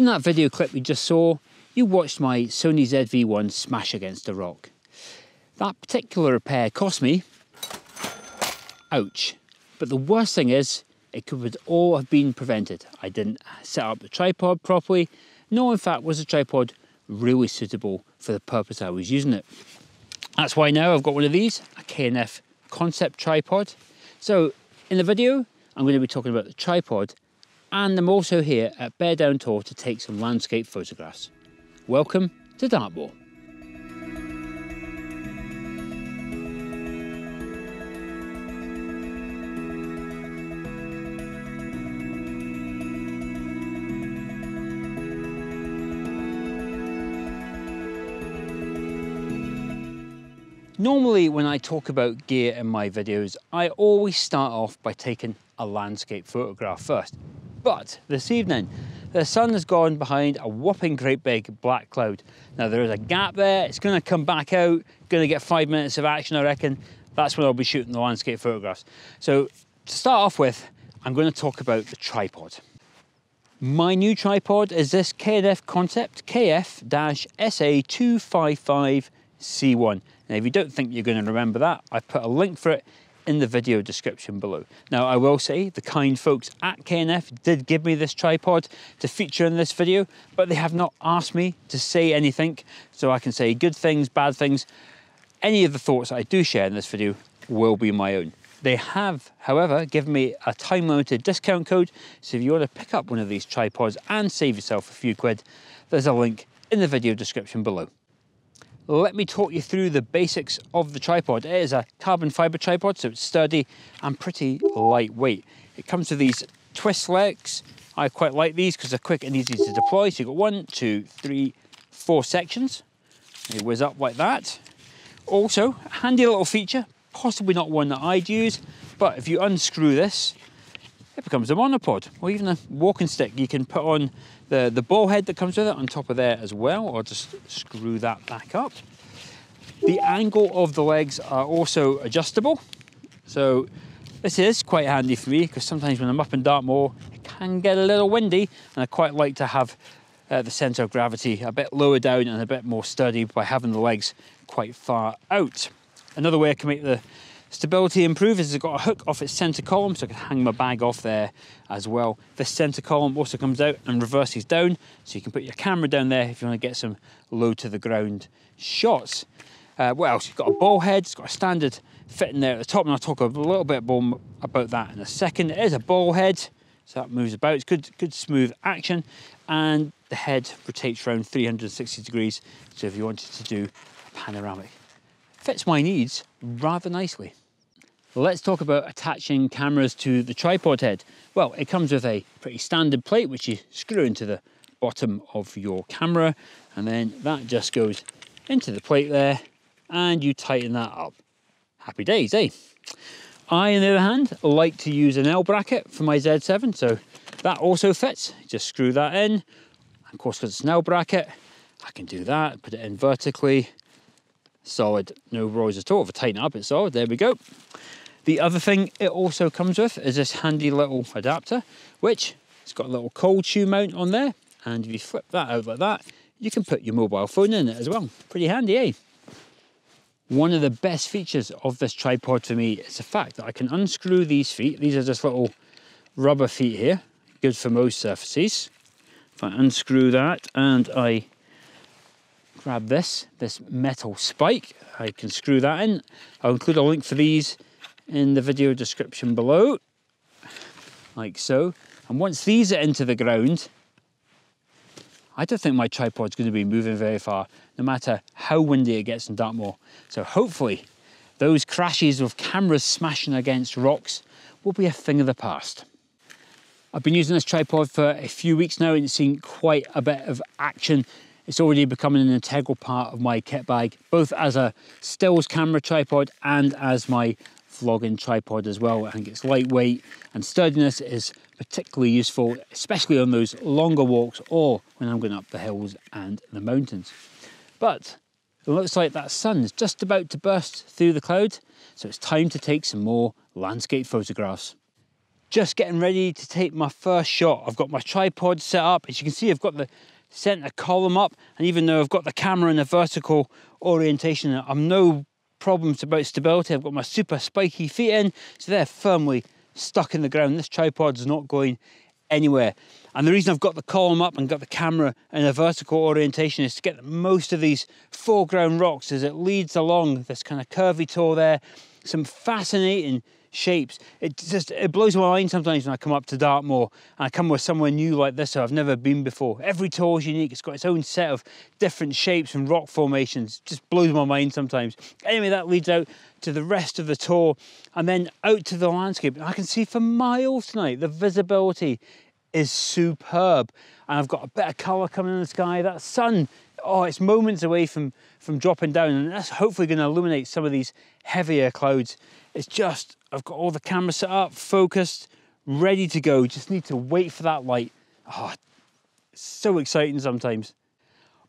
In that video clip we just saw, you watched my Sony ZV-1 smash against a rock. That particular repair cost me, ouch. But the worst thing is, it could all have been prevented. I didn't set up the tripod properly, no in fact was the tripod really suitable for the purpose I was using it. That's why now I've got one of these, a K&F concept tripod. So in the video, I'm going to be talking about the tripod and I'm also here at Beardown Tor to take some landscape photographs. Welcome to Dartmoor. Normally when I talk about gear in my videos, I always start off by taking a landscape photograph first. But this evening, the sun has gone behind a whopping great big black cloud. Now there is a gap there, it's gonna come back out, gonna get five minutes of action I reckon. That's when I'll be shooting the landscape photographs. So to start off with, I'm gonna talk about the tripod. My new tripod is this K&F Concept KF-SA255C1. Now, if you don't think you're going to remember that, I've put a link for it in the video description below. Now, I will say the kind folks at K&F did give me this tripod to feature in this video, but they have not asked me to say anything, so I can say good things, bad things. Any of the thoughts I do share in this video will be my own. They have, however, given me a time-limited discount code, so if you want to pick up one of these tripods and save yourself a few quid, there's a link in the video description below let me talk you through the basics of the tripod. It is a carbon fiber tripod, so it's sturdy and pretty lightweight. It comes with these twist legs. I quite like these because they're quick and easy to deploy. So you've got one, two, three, four sections. They whiz up like that. Also, handy little feature, possibly not one that I'd use, but if you unscrew this, it becomes a monopod or even a walking stick. You can put on the, the ball head that comes with it on top of there as well, or just screw that back up. The angle of the legs are also adjustable. So this is quite handy for me because sometimes when I'm up in Dartmoor, it can get a little windy and I quite like to have uh, the center of gravity a bit lower down and a bit more sturdy by having the legs quite far out. Another way I can make the Stability improve is it's got a hook off its center column so I can hang my bag off there as well. This center column also comes out and reverses down so you can put your camera down there if you want to get some low to the ground shots. Uh, what else? You've got a ball head, it's got a standard fit in there at the top and I'll talk a little bit more about that in a second. It is a ball head so that moves about. It's good, good smooth action and the head rotates around 360 degrees so if you wanted to do a panoramic. Fits my needs rather nicely. Let's talk about attaching cameras to the tripod head. Well, it comes with a pretty standard plate which you screw into the bottom of your camera and then that just goes into the plate there and you tighten that up. Happy days, eh? I, on the other hand, like to use an L bracket for my Z7, so that also fits. Just screw that in. Of course, because it's an L bracket, I can do that, put it in vertically, solid, no rows at all. If I tighten it up, it's solid, there we go. The other thing it also comes with is this handy little adapter, which it's got a little cold shoe mount on there. And if you flip that out like that, you can put your mobile phone in it as well. Pretty handy, eh? One of the best features of this tripod for me is the fact that I can unscrew these feet. These are just little rubber feet here, good for most surfaces. If I unscrew that and I grab this, this metal spike, I can screw that in. I'll include a link for these in the video description below, like so. And once these are into the ground, I don't think my tripod's going to be moving very far, no matter how windy it gets in Dartmoor. So hopefully those crashes of cameras smashing against rocks will be a thing of the past. I've been using this tripod for a few weeks now and it's seen quite a bit of action. It's already becoming an integral part of my kit bag, both as a stills camera tripod and as my vlogging tripod as well. I think it's lightweight and sturdiness is particularly useful, especially on those longer walks or when I'm going up the hills and the mountains. But it looks like that sun is just about to burst through the cloud, so it's time to take some more landscape photographs. just getting ready to take my first shot. I've got my tripod set up. As you can see, I've got the center column up. And even though I've got the camera in a vertical orientation, I'm no problems about stability. I've got my super spiky feet in, so they're firmly stuck in the ground. This tripod's not going anywhere. And the reason I've got the column up and got the camera in a vertical orientation is to get most of these foreground rocks as it leads along this kind of curvy tor there. Some fascinating shapes. It just it blows my mind sometimes when I come up to Dartmoor and I come with somewhere new like this I've never been before. Every tor is unique. It's got its own set of different shapes and rock formations. It just blows my mind sometimes. Anyway, that leads out to the rest of the tor and then out to the landscape. I can see for miles tonight. The visibility is superb. And I've got a bit of colour coming in the sky. That sun, oh, it's moments away from, from dropping down. And that's hopefully going to illuminate some of these heavier clouds. It's just, I've got all the camera set up, focused, ready to go. Just need to wait for that light. Oh, so exciting sometimes.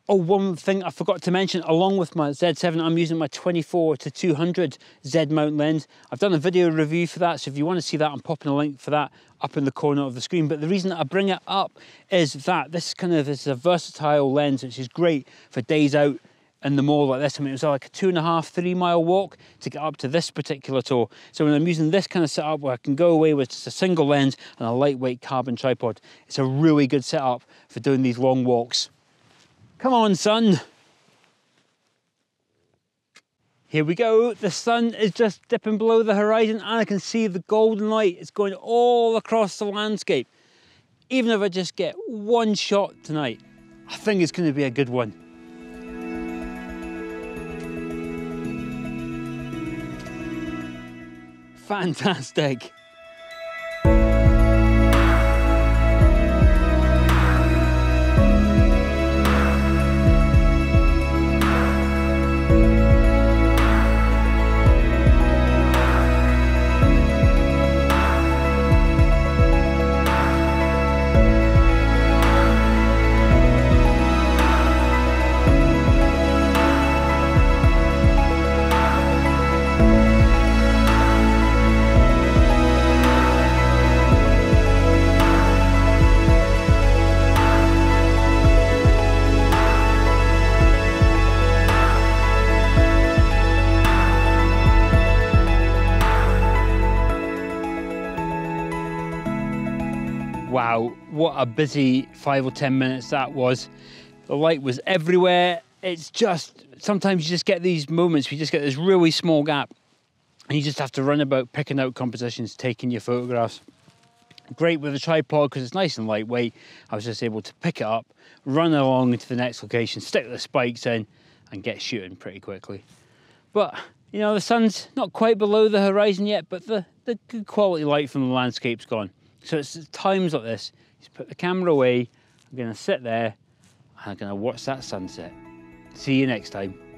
Oh, one thing I forgot to mention, along with my Z7, I'm using my 24 to 200 Z mount lens. I've done a video review for that, so if you want to see that, I'm popping a link for that up in the corner of the screen. But the reason I bring it up is that this kind of is a versatile lens, which is great for days out in the mall like this. I mean, it was like a two and a half, three mile walk to get up to this particular tor. So when I'm using this kind of setup where I can go away with just a single lens and a lightweight carbon tripod, it's a really good setup for doing these long walks. Come on, sun. Here we go. The sun is just dipping below the horizon and I can see the golden light. It's going all across the landscape. Even if I just get one shot tonight, I think it's going to be a good one. Fantastic. What a busy five or 10 minutes that was. The light was everywhere. It's just, sometimes you just get these moments, you just get this really small gap and you just have to run about picking out compositions, taking your photographs. Great with a tripod because it's nice and lightweight. I was just able to pick it up, run along to the next location, stick the spikes in and get shooting pretty quickly. But, you know, the sun's not quite below the horizon yet, but the, the good quality light from the landscape's gone. So it's times like this. Just put the camera away. I'm going to sit there and I'm going to watch that sunset. See you next time.